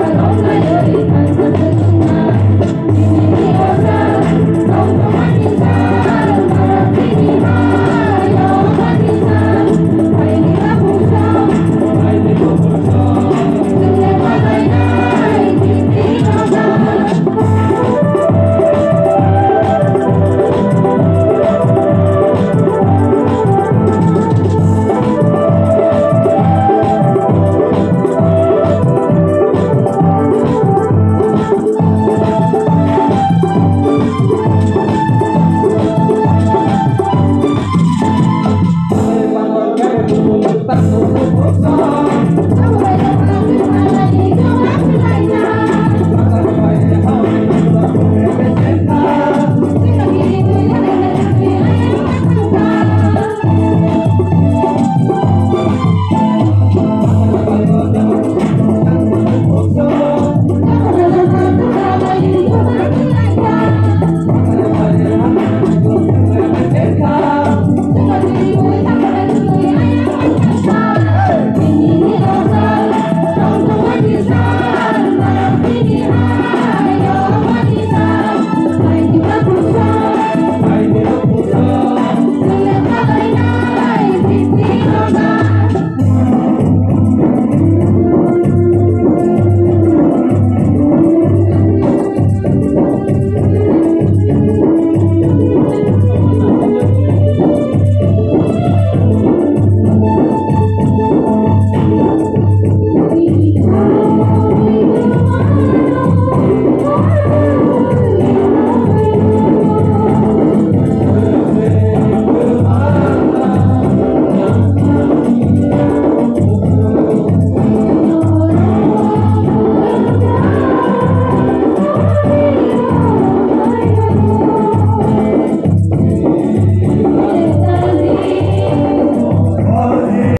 lỗi mai ơi